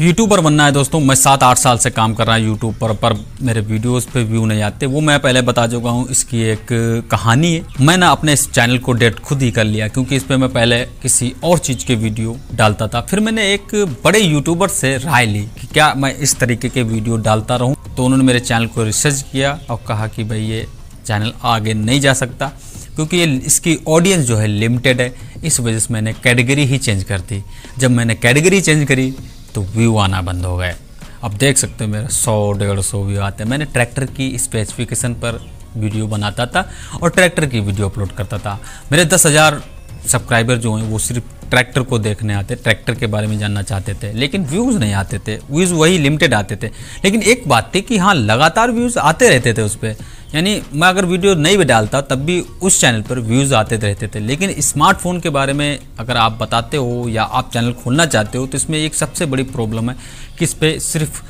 YouTuber बनना है दोस्तों। मैं सात आठ साल से काम कर रहा हूँ यूट्यूब पर। पर मेरे वीडियोस पे व्यू नहीं आते। वो मैं पहले बता चुका हूँ। इसकी एक कहानी है। मैं ना अपने इस चैनल को डेट खुद ही कर लिया, क्योंकि इस पर मैं पहले किसी और चीज़ के वीडियो डालता था। फिर मैंने एक बड़े यूट्यूबर से राय ली कि क्या मैं इस तरीके के वीडियो डालता रहूँ। तो उन्होंने मेरे चैनल को रिसर्च किया और कहा कि भाई ये चैनल आगे नहीं जा सकता, क्योंकि ये इसकी ऑडियंस जो है लिमिटेड है। इस वजह से मैंने कैटेगरी ही चेंज कर दी। जब मैंने कैटेगरी चेंज करी तो व्यू आना बंद हो गए। अब देख सकते हो मेरे सौ, डेढ़ सौ व्यू आते हैं। मैंने ट्रैक्टर की स्पेसिफिकेशन पर वीडियो बनाता था और ट्रैक्टर की वीडियो अपलोड करता था। मेरे दस हज़ार सब्सक्राइबर जो हैं, वो सिर्फ़ ट्रैक्टर को देखने आते, ट्रैक्टर के बारे में जानना चाहते थे। लेकिन व्यूज़ नहीं आते थे। व्यूज़ वही लिमिटेड आते थे। लेकिन एक बात थी कि हाँ लगातार व्यूज़ आते रहते थे उस पर यानी मैं अगर वीडियो नहीं भी डालता, तब भी उस चैनल पर व्यूज़ आते रहते थे। लेकिन स्मार्टफ़ोन के बारे में अगर आप बताते हो या आप चैनल खोलना चाहते हो तो इसमें एक सबसे बड़ी प्रॉब्लम है कि इस पर सिर्फ़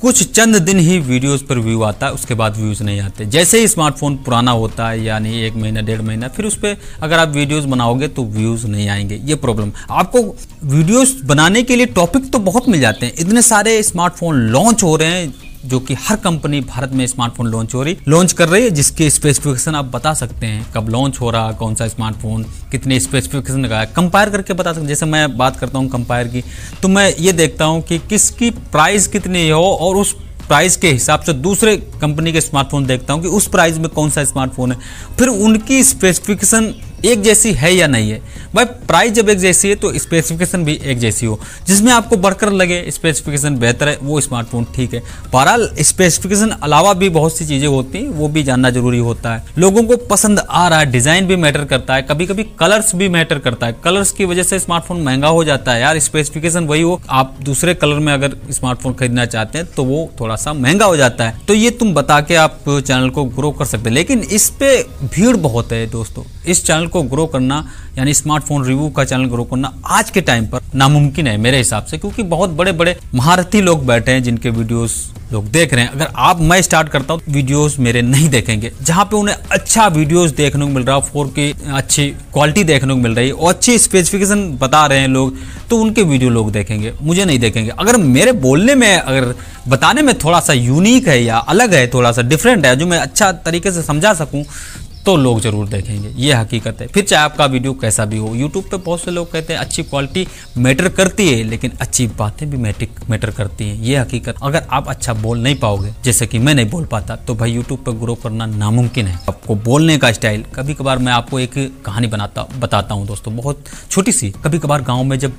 कुछ चंद दिन ही वीडियोस पर व्यू आता है, उसके बाद व्यूज़ नहीं आते। जैसे ही स्मार्टफ़ोन पुराना होता है, यानी एक महीना, डेढ़ महीना, फिर उस पर अगर आप वीडियोस बनाओगे तो व्यूज़ नहीं आएँगे। ये प्रॉब्लम। आपको वीडियोस बनाने के लिए टॉपिक तो बहुत मिल जाते हैं। इतने सारे स्मार्टफ़ोन लॉन्च हो रहे हैं जो कि हर कंपनी भारत में स्मार्टफ़ोन लॉन्च हो रही, लॉन्च कर रही है, जिसके स्पेसिफिकेशन आप बता सकते हैं कब लॉन्च हो रहा, कौन सा स्मार्टफ़ोन, कितने स्पेसिफिकेशन है। कंपेयर करके बता सकते जैसे मैं बात करता हूँ कंपेयर की तो मैं ये देखता हूँ कि किसकी प्राइस कितनी हो और उस प्राइस के हिसाब से दूसरे कंपनी के स्मार्टफ़ोन देखता हूँ कि उस प्राइस में कौन सा स्मार्टफ़ोन है। फिर उनकी स्पेसिफिकेशन एक जैसी है या नहीं है। भाई प्राइस जब एक जैसी है तो स्पेसिफिकेशन भी एक जैसी हो। जिसमें आपको बढ़कर लगे स्पेसिफिकेशन बेहतर है, वो स्मार्टफ़ोन ठीक है। बहरहाल स्पेसिफिकेशन अलावा भी बहुत सी चीज़ें होती हैं, वो भी जानना ज़रूरी होता है। लोगों को पसंद आ रहा है डिज़ाइन भी मैटर करता है कभी कभी कलर्स भी मैटर करता है। कलर्स की वजह से स्मार्टफ़ोन महँगा हो जाता है। यार स्पेसिफिकेशन वही हो, आप दूसरे कलर में अगर स्मार्टफ़ोन खरीदना चाहते हैं तो वो थोड़ा सा महँगा हो जाता है। तो ये तुम बता के आप चैनल को ग्रो कर सकते हैं। लेकिन इस पे भीड़ बहुत है, दोस्तों। इस चैनल को ग्रो करना, यानी स्मार्टफ़ोन रिव्यू का चैनल ग्रो करना आज के टाइम पर नामुमकिन है मेरे हिसाब से, क्योंकि बहुत बड़े बड़े महारथी लोग बैठे हैं जिनके वीडियोस लोग देख रहे हैं। अगर आप, मैं स्टार्ट करता हूँ वीडियोस मेरे नहीं देखेंगे। जहाँ पे उन्हें अच्छा वीडियोस देखने को मिल रहा है फोर की अच्छी क्वालिटी देखने को मिल रही है और अच्छी स्पेसिफिकेशन बता रहे हैं लोग तो उनके वीडियो लोग देखेंगे, मुझे नहीं देखेंगे। अगर मेरे बोलने में, अगर बताने में थोड़ा सा यूनिक है या अलग है, थोड़ा सा डिफरेंट है, जो मैं अच्छा तरीके से समझा सकूँ तो लोग ज़रूर देखेंगे। ये हकीकत है। फिर चाहे आपका वीडियो कैसा भी हो यूट्यूब पे बहुत से लोग कहते हैं, अच्छी क्वालिटी मैटर करती है, लेकिन अच्छी बातें भी मैटिक मैटर करती हैं। ये हकीकत, अगर आप अच्छा बोल नहीं पाओगे, जैसे कि मैं नहीं बोल पाता तो भाई यूट्यूब पर ग्रो करना नामुमकिन है। आपको बोलने का स्टाइल कभी कभार मैं आपको एक कहानी बनाता, बताता हूँ दोस्तों, बहुत छोटी सी। कभी कभार गाँव में जब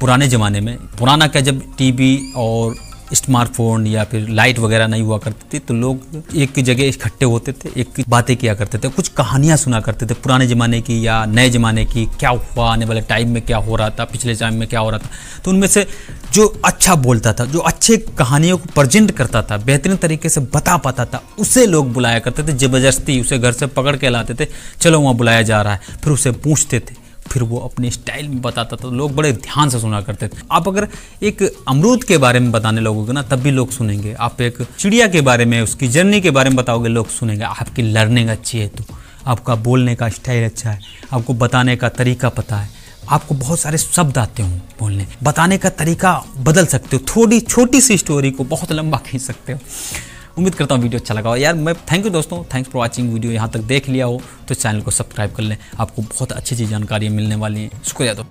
पुराने ज़माने में, पुराना क्या जब टीवी और स्मार्टफ़ोन या फिर लाइट वगैरह नहीं हुआ करती थी तो लोग एक जगह इकट्ठे होते थे, एक बातें किया करते थे। कुछ कहानियाँ सुना करते थे पुराने ज़माने की या नए ज़माने की, क्या हुआ, आने वाले टाइम में क्या हो रहा था, पिछले टाइम में क्या हो रहा था। तो उनमें से जो अच्छा बोलता था, जो अच्छे कहानियों को प्रजेंट करता था, बेहतरीन तरीके से बता पाता था, उसे लोग बुलाया करते थे। ज़बरदस्ती उसे घर से पकड़ के लाते थे, चलो वहाँ बुलाया जा रहा है। फिर उसे पूछते थे। फिर वो अपने स्टाइल में बताता था। लोग बड़े ध्यान से सुना करते थे। आप अगर एक अमरूद के बारे में बताने लगोगे ना, तब भी लोग सुनेंगे। आप एक चिड़िया के बारे में, उसकी जर्नी के बारे में बताओगे, लोग सुनेंगे, आपकी लर्निंग अच्छी है तो। आपका बोलने का स्टाइल अच्छा है। आपको बताने का तरीका पता है। आपको बहुत सारे शब्द आते हो बोलने। बताने का तरीका बदल सकते हो। थोड़ी, छोटी सी स्टोरी को बहुत लंबा खींच सकते हो। उम्मीद करता हूँ वीडियो अच्छा लगा हो। यार, मैं थैंक यू दोस्तों थैंक्स फॉर वॉचिंग वीडियो यहाँ तक देख लिया हो तो चैनल को सब्सक्राइब कर लें। आपको बहुत अच्छी अच्छी जानकारी मिलने वाली हैं। शुक्रिया दोस्तों।